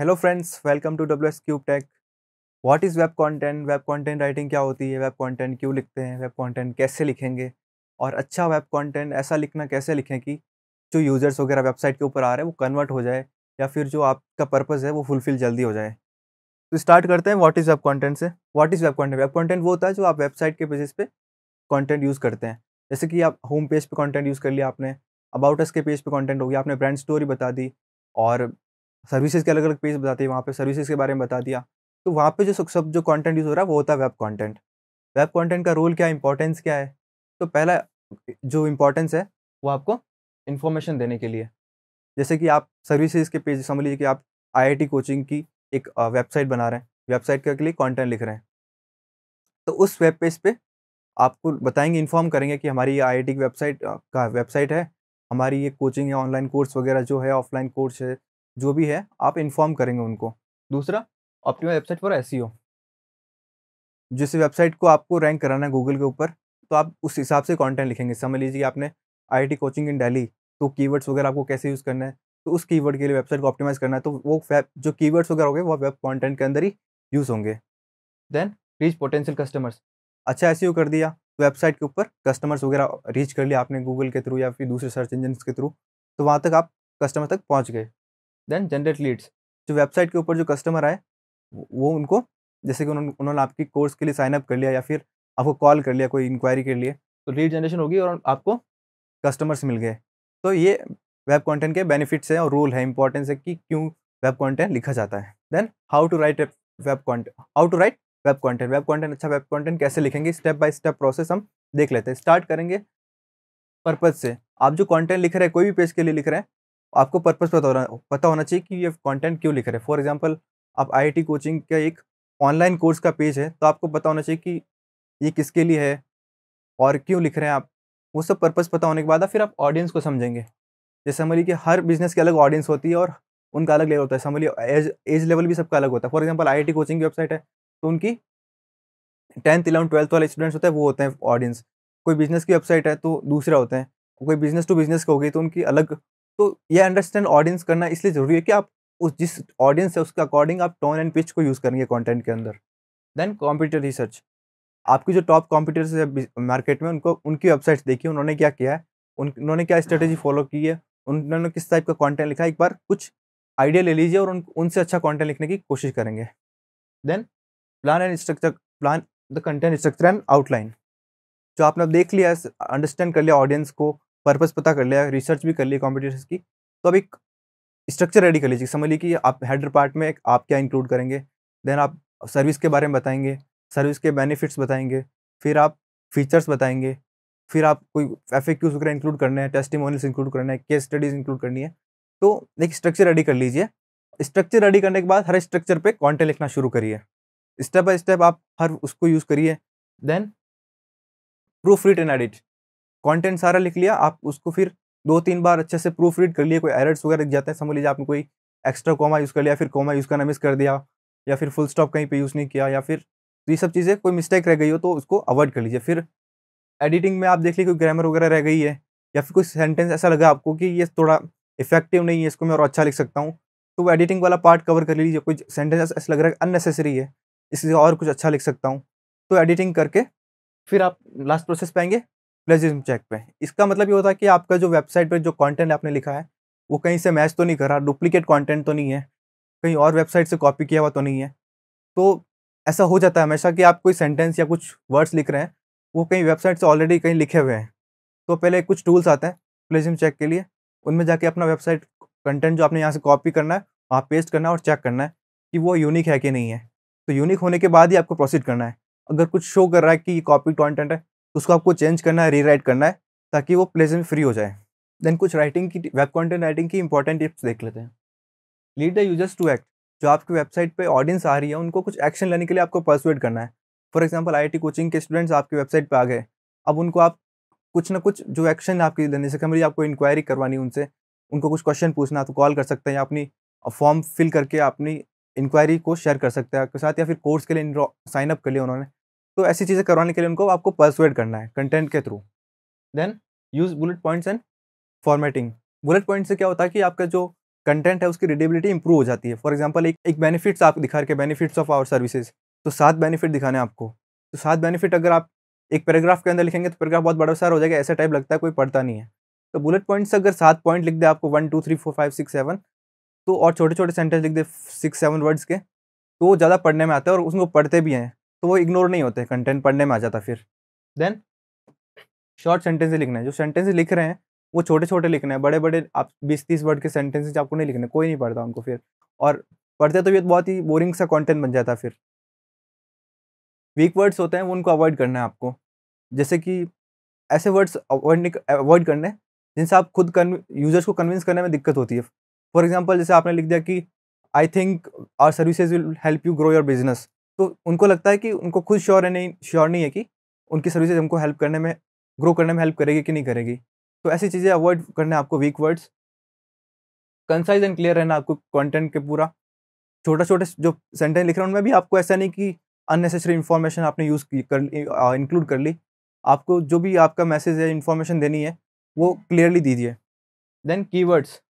Hello friends welcome to W S cube tech what is web content web content writing क्या होती है? Web content क्यों लिखते हैं? वेब कंटेंट कैसे लिखेंगे? और अच्छा वेब कंटेंट ऐसा लिखना कैसे लिखें कि जो यूज़र्स वगैरह वेबसाइट के ऊपर आ रहे हैं, वो कन्वर्ट हो जाए या फिर जो आपका पर्पज़ है, वो फुलफिल जल्दी हो जाए। तो स्टार्ट करते हैं व्हाट इज़ वेब कंटेंट से? What is web content web content वो होता है जो आप वेबसाइट के बेसिस पे कंटेंट यूज़ करते हैं। जैसे कि आप होम पेज पे कंटेंट यूज़ कर लिया आपने अबाउट अस के पेज पे कंटेंट हो गया, आपने ब्रांड स्टोरी बता दी और सर्विसेज़ के अलग अलग पेज बताते हैं वहाँ पे सर्विसेज़ के बारे में बता दिया। तो वहाँ पे जो सब जो कंटेंट यूज़ हो रहा है, वो होता है वेब कंटेंट वेब कंटेंट का रोल क्या है? इंपॉर्टेंस क्या है? तो पहला, जो इम्पोर्टेंस है, वो आपको इन्फॉर्मेशन देने के लिए। जैसे कि आप सर्विसेज़ के पेज, समझ लीजिए कि आप आईआईटी कोचिंग की एक वेबसाइट बना रहे हैं। वेबसाइट के लिए कंटेंट लिख रहे हैं। तो उस वेब पेज पे आपको बताएँगे इन्फॉर्म करेंगे कि हमारी ये आई की वेबसाइट का वेबसाइट है। हमारी ये कोचिंग है ऑनलाइन कोर्स वगैरह जो है ऑफलाइन कोर्स है जो भी है, आप इन्फॉर्म करेंगे उनको। दूसरा ऑप्टिमल वेबसाइट फॉर एस जिस वेबसाइट को आपको रैंक कराना है गूगल के ऊपर तो आप उस हिसाब से कंटेंट लिखेंगे। समझ लीजिए आपने आईआईटी कोचिंग इन दिल्ली तो कीवर्ड्स वगैरह आपको कैसे यूज़ करना है तो उस कीवर्ड के लिए वेबसाइट को ऑप्टिमाइज करना है तो वो जो कीवर्ड्स वगैरह होंगे, वो वेब कंटेंट के अंदर ही यूज़ होंगे। देन रीच पोटेंशियल कस्टमर्स अच्छा ऐसे कर दिया वेबसाइट के ऊपर कस्टमर्स वगैरह रीच कर लिया आपने गूगल के थ्रू या फिर दूसरे सर्च इंजन के थ्रू तो वहाँ तक आप कस्टमर तक पहुँच गए। Then generate leads. जो वेबसाइट के ऊपर जो कस्टमर आए, वो उनको, जैसे कि उन्होंने उन्होंने आपकी कोर्स के लिए साइन अप कर लिया या फिर आपको कॉल कर लिया कोई इंक्वायरी के लिए तो लीड जनरेशन होगी और आपको कस्टमर्स मिल गए। तो ये वेब कंटेंट के बेनिफिट्स हैं और रूल है इंपॉर्टेंस है कि क्यों वेब कंटेंट लिखा जाता है। Then how to write web content how to write web content web content अच्छा वेब कंटेंट कैसे लिखेंगे, स्टेप बाय स्टेप प्रोसेस हम देख लेते हैं। स्टार्ट करेंगे पर्पज से। आप जो कंटेंट लिख रहे हैं, कोई भी पेज के लिए लिख रहे हैं आपको पर्पज़ पता होना पता होना चाहिए कि ये कंटेंट क्यों लिख रहे हैं? फॉर एग्जांपल आप आईआईटी कोचिंग का एक ऑनलाइन कोर्स का पेज है तो आपको पता होना चाहिए कि ये किसके लिए है और क्यों लिख रहे हैं आप? वो सब पर्पज़ पता होने के बाद फिर आप ऑडियंस को समझेंगे। जैसे समझिए कि हर बिज़नेस की अलग ऑडियंस होती है और उनका अलग लेवल होता है। समझिए एज एज लेवल भी सबका अलग होता है। फॉर एग्ज़ाम्पल आई कोचिंग की वेबसाइट है तो उनकी टेंथ इलेवन ट्वेल्थ वाले स्टूडेंट्स होते हैं, वो होते हैं ऑडियंस कोई बिज़नेस की वेबसाइट है तो दूसरा होते हैं। कोई बिज़नेस टू बिज़नेस की होगी तो उनकी अलग तो ये अंडरस्टैंड ऑडियंस करना इसलिए ज़रूरी है कि आप उस जिस ऑडियंस है उसके अकॉर्डिंग आप टोन एंड पिच को यूज़ करेंगे कंटेंट के अंदर। देन कंप्यूटर रिसर्च आपकी जो टॉप कॉम्पिटिटर्स है मार्केट में उनको उनकी वेबसाइट्स देखिए उन्होंने क्या किया है? उन उन्होंने क्या स्ट्रेटेजी फॉलो की है? उन्होंने किस टाइप का कंटेंट लिखा है? एक बार कुछ आइडिया ले लीजिए और उन उनसे अच्छा कंटेंट लिखने की कोशिश करेंगे। Then plan and structure plan the content structure and outline जो आपने देख लिया अंडरस्टैंड कर लिया ऑडियंस को पर्पज़ पता कर लिया, रिसर्च भी कर लिया कॉम्पिटिशन की तो अब एक स्ट्रक्चर रेडी कर लीजिए। समझ लीजिए कि आप हेडर पार्ट में आप क्या इंक्लूड करेंगे देन आप सर्विस के बारे में बताएँगे सर्विस के बेनिफिट्स बताएँगे, फिर आप फीचर्स बताएँगे, फिर आप कोई एफ़ वगैरह इंक्लूड करने हैं टेस्टिमोनियल्स इंक्लूड करना है केस स्टडीज़ इंक्लूड करनी है तो एक स्ट्रक्चर रेडी कर लीजिए। स्ट्रक्चर रेडी करने के बाद हर स्ट्रक्चर पे कॉन्टेंट लिखना शुरू करिए। स्टेप बाय स्टेप आप हर उसको यूज़ करिए then proofread and edit content सारा लिख लिया, आप उसको फिर दो तीन बार अच्छे से प्रूफ रीड कर लिए, कोई एरर्स वगैरह दिख जाते हैं, समझ लीजिए आपने कोई एक्स्ट्रा कोमा यूज़ कर लिया, फिर कोमा यूज़ करना मिस कर दिया, या फिर फुल स्टॉप कहीं पे यूज़ नहीं किया, या फिर ये सब चीज़ें, कोई मिस्टेक रह गई हो तो उसको अवॉइड कर लीजिए। फिर एडिटिंग में आप देख लीजिए कोई ग्रामर वगैरह रह गई है, या फिर कोई सेंटेंस ऐसा लगा आपको कि ये थोड़ा इफ़ेक्टिव नहीं है, इसको मैं और अच्छा लिख सकता हूँ तो वो एडिटिंग वाला पार्ट कवर कर लीजिए, कोई सेंटेंस ऐसा लग रहा है अननेसेसरी है इसलिए और कुछ अच्छा लिख सकता हूँ। तो एडिटिंग करके फिर आप लास्ट प्रोसेस पाएँगे प्लेजिज्म चेक पे। इसका मतलब ये होता है कि आपका जो वेबसाइट पे जो कंटेंट आपने लिखा है, वो कहीं से मैच तो नहीं कर रहा, डुप्लीकेट कंटेंट तो नहीं है, कहीं और वेबसाइट से कॉपी किया हुआ तो नहीं है। तो ऐसा हो जाता है हमेशा कि आप कोई सेंटेंस या कुछ वर्ड्स लिख रहे हैं, वो कहीं वेबसाइट से ऑलरेडी कहीं लिखे हुए हैं। तो पहले कुछ टूल्स आते हैं प्लेजिम चेक के लिए, उनमें जाके अपना वेबसाइट कंटेंट जो आपने यहाँ से कॉपी करना है, वहाँ पेस्ट करना है और चेक करना है कि वो यूनिक है कि नहीं है। तो यूनिक होने के बाद ही आपको प्रोसीड करना है। अगर कुछ शो कर रहा है कि ये कॉपी कंटेंट है उसको आपको चेंज करना है रीराइट करना है, ताकि वो प्लेजेंट फ्री हो जाए। देन कुछ राइटिंग की वेब कंटेंट राइटिंग की इंपॉर्टेंट टिप्स देख लेते हैं। Lead the users to act जो आपकी वेबसाइट पे ऑडियंस आ रही है, उनको कुछ एक्शन लेने के लिए आपको परसुएट करना है। फॉर एग्जांपल आईआईटी कोचिंग के स्टूडेंट्स आपकी वेबसाइट पे आ गए। अब उनको आप कुछ ना कुछ जो एक्शन आपकी लेने से कमरी आपको इंक्वायरी करवानी उनसे, उनको कुछ क्वेश्चन पूछना तो कॉल कर सकते हैं या अपनी फॉर्म फिल करके अपनी इंक्वायरी को शेयर कर सकते हैं आपके साथ या फिर कोर्स के लिए साइन अप कर लिया उन्होंने। तो ऐसी चीज़ें करवाने के लिए उनको आपको परसुएट करना है कंटेंट के through then use bullet points and formatting bullet point से क्या होता है कि आपका जो कंटेंट है, उसकी रीडेबिलिटी इंप्रूव हो जाती है। फॉर एग्ज़ाम्पल एक एक बेनिफिट्स आप दिखा के बेनिफिट्स ऑफ़ आवर सर्विसेज़ तो सात बेनिफिट दिखाने आपको। तो सात बेनिफिट अगर आप एक पैराग्राफ के अंदर लिखेंगे तो पैराग्राफ बहुत बड़ा सार हो जाएगा, ऐसा टाइप लगता है, कोई पढ़ता नहीं है। तो बुलेट पॉइंट्स अगर सात पॉइंट लिख दे आपको one two three four five six seven तो और छोटे छोटे सेंटेंस लिख दे सिक्स सेवन वर्ड्स के तो ज़्यादा पढ़ने में आता है और उसको पढ़ते भी हैं। तो वो इग्नोर नहीं होते कंटेंट पढ़ने में आ जाता फिर। देन शॉर्ट सेंटेंस लिखना है। जो सेंटेंस लिख रहे हैं, वो छोटे छोटे लिखने हैं। बड़े बड़े आप बीस तीस वर्ड के सेंटेंसेज आपको नहीं लिखने। कोई नहीं पढ़ता उनको फिर। और पढ़ते तो ये बहुत ही बोरिंग सा कंटेंट बन जाता फिर। वीक वर्ड्स होते हैं, वो उनको अवॉइड करना है आपको। जैसे कि ऐसे वर्ड्स अवॉइड अवॉइड करने जिनसे आप खुद यूज़र्स को कन्विंस करने में दिक्कत होती है। फॉर एग्ज़ाम्पल जैसे आपने लिख दिया कि I think our services will help you grow your business तो उनको लगता है कि उनको खुद श्योर है नहीं श्योर नहीं है कि उनकी सर्विसेज़ हमको हेल्प करने में ग्रो करने में हेल्प करेगी कि नहीं करेगी। तो ऐसी चीज़ें अवॉइड करना आपको weak words concise and clear रहना आपको कंटेंट के पूरा छोटा छोटे जो सेंटेंस लिख रहे हैं उनमें भी आपको ऐसा नहीं कि अननेसेसरी इन्फॉर्मेशन आपने यूज़ कर इंक्लूड कर ली। आपको जो भी आपका मैसेज है इन्फॉर्मेशन देनी है, वो क्लियरली दीजिए। देन कीवर्ड्स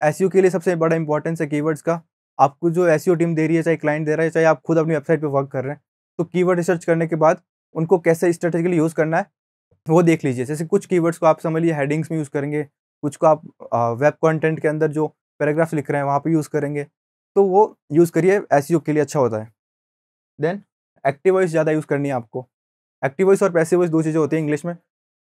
एस के लिए सबसे बड़ा इंपॉर्टेंस है कीवर्ड्स का। आपको जो एस टीम दे रही है, चाहे क्लाइंट दे रहा है, चाहे आप खुद अपनी वेबसाइट पे वर्क कर रहे हैं तो कीवर्ड रिसर्च करने के बाद उनको कैसे स्ट्रेटेजिकली यूज़ करना है, वो देख लीजिए। जैसे कुछ कीवर्ड्स को आप समझ लीजिए हेडिंग्स में यूज़ करेंगे, कुछ को आप वेब कंटेंट के अंदर जो पैराग्राफ्स लिख रहे हैं, वहाँ पे यूज़ करेंगे तो वो यूज़ करिए एस के लिए अच्छा होता है। देन एक्टिव वॉइस ज़्यादा यूज़ करनी है आपको। एक्टिव वॉइस और पैसिव वॉइस दो चीज़ें होती हैं इंग्लिश में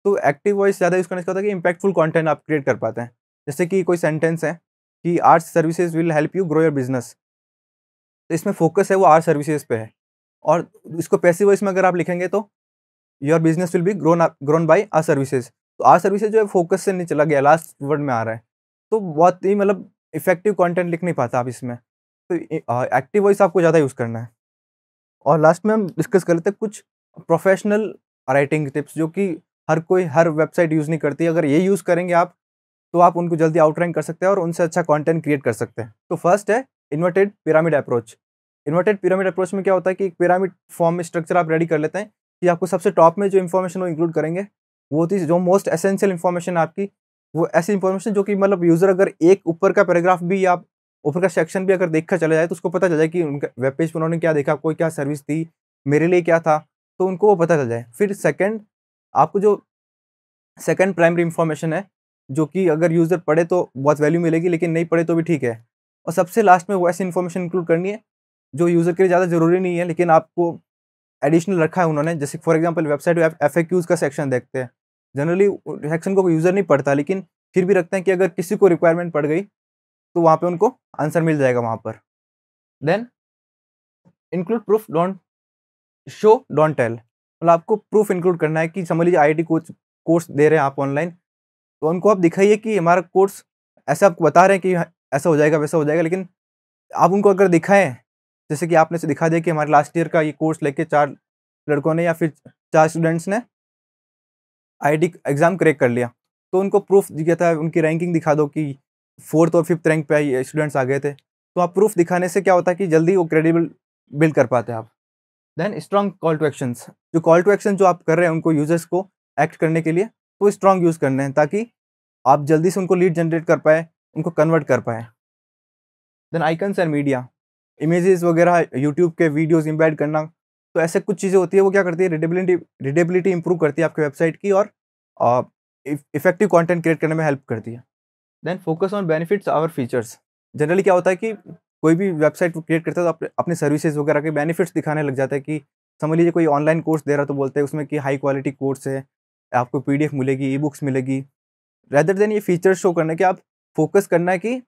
तो एक्टिव वॉइस ज़्यादा यूज़ करने से होता है कि इम्पैक्टफुल कॉन्टेंट आप क्रिएट कर पाते हैं। जैसे कि कोई सेंटेंस है कि our services will help you grow your business तो इसमें फोकस है वो आर सर्विसेज़ पे है। और इसको पैसिव वॉइस में अगर आप लिखेंगे तो your business will be grown grown by our services तो आर सर्विसेज़ जो है फोकस से नहीं चला गया लास्ट वर्ड में आ रहा है। तो बहुत ही मतलब इफ़ेक्टिव कंटेंट लिख नहीं पाता आप इसमें। तो एक्टिव वॉइस आपको ज़्यादा यूज़ करना है। और लास्ट में हम डिस्कस कर लेते हैं कुछ प्रोफेशनल राइटिंग टिप्स जो कि हर कोई, हर वेबसाइट यूज़ नहीं करती। अगर ये यूज़ करेंगे आप तो आप उनको जल्दी आउटरैंक कर सकते हैं और उनसे अच्छा कंटेंट क्रिएट कर सकते हैं। तो फ़र्स्ट है inverted pyramid approach inverted pyramid approach में क्या होता है कि एक पिरामिड फॉर्म में स्ट्रक्चर आप रेडी कर लेते हैं कि आपको सबसे टॉप में जो इन्फॉर्मेशन वो इंक्लूड करेंगे, वो होती है जो मोस्ट एसेंशियल इन्फॉर्मेशन आपकी, वो ऐसी इन्फॉर्मेशन जो कि मतलब यूज़र अगर एक ऊपर का पैराग्राफ भी आप ऊपर का सेक्शन भी अगर देखकर चला जाए तो उसको पता चल जाए कि उनका वेब पेज पर उन्होंने क्या देखा, कोई क्या सर्विस थी, मेरे लिए क्या था तो उनको वो पता चल जाए। फिर सेकेंड आपको जो सेकेंड प्राइमरी इंफॉर्मेशन है जो कि अगर यूज़र पढ़े तो बहुत वैल्यू मिलेगी, लेकिन नहीं पढ़े तो भी ठीक है। और सबसे लास्ट में वो ऐसी इन्फॉर्मेशन इंक्लूड करनी है, जो यूज़र के लिए ज़्यादा ज़रूरी नहीं है, लेकिन आपको एडिशनल रखा है उन्होंने। जैसे for example website FAQs का सेक्शन देखते हैं। जनरली सेक्शन को यूज़र नहीं पढ़ता, लेकिन फिर भी रखते हैं कि अगर किसी को रिक्वायरमेंट पड़ गई तो वहाँ पे उनको आंसर मिल जाएगा वहाँ पर। Then include proof don't show don't tell मतलब आपको प्रूफ इंक्लूड करना है कि समझ लीजिए आई कोच कोर्स दे रहे हैं आप ऑनलाइन तो उनको आप दिखाइए कि हमारा कोर्स ऐसा आपको बता रहे हैं कि ऐसा हो जाएगा, वैसा हो जाएगा, लेकिन आप उनको अगर दिखाएँ, जैसे कि आपने से दिखा दिया कि हमारे लास्ट ईयर का ये कोर्स लेके चार लड़कों ने या फिर चार स्टूडेंट्स ने आईटी एग्ज़ाम क्रैक कर लिया तो उनको प्रूफ दिया था, उनकी रैंकिंग दिखा दो कि फोर्थ और फिफ्थ रैंक पे स्टूडेंट्स आ गए थे। तो आप प्रूफ दिखाने से क्या होता है कि जल्दी वो क्रेडिबल बिल्ड कर पाते हैं आप। Then strong call to actions जो कॉल टू एक्शन जो आप कर रहे हैं उनको यूज़र्स को एक्ट करने के लिए तो स्ट्रॉन्ग यूज़ करने हैं ताकि आप जल्दी से उनको लीड जनरेट कर पाए, उनको कन्वर्ट कर पाए। Then icons and media images वगैरह यूट्यूब के वीडियोस इम्बेड करना तो ऐसे कुछ चीज़ें होती है, वो क्या करती है रिडेबिलिटी रिडेबिलिटी इंप्रूव करती है आपके वेबसाइट की और इफ़ेक्टिव कंटेंट क्रिएट करने में हेल्प करती है। Then focus on benefits over features generally क्या होता है कि कोई भी वेबसाइट क्रिएट करता है तो अपने सर्विसेज़ वगैरह के बेनिफिट्स दिखाने लग जाता है कि, समझ लीजिए कोई ऑनलाइन कोर्स दे रहा तो बोलते हैं उसमें कि हाई क्वालिटी कोर्स है आपको पीडीएफ मिलेगी ई बुक्स मिलेगी। रेदर देन ये फीचर्स शो करना कि आप फोकस करना है कि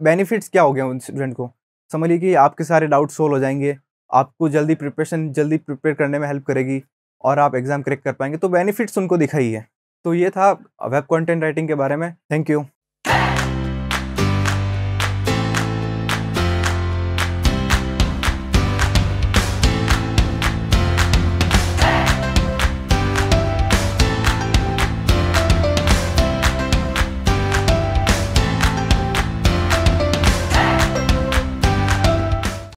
बेनिफिट्स क्या हो गया उन स्टूडेंट को। समझिए कि आपके सारे डाउट सोल्व हो जाएँगे, आपको जल्दी प्रिपरेशन जल्दी प्रिपेयर करने में हेल्प करेगी और आप एग्ज़ाम क्रैक कर पाएँगे तो बेनिफिट्स उनको दिखाई है। तो ये था वेब कंटेंट राइटिंग के बारे में। Thank you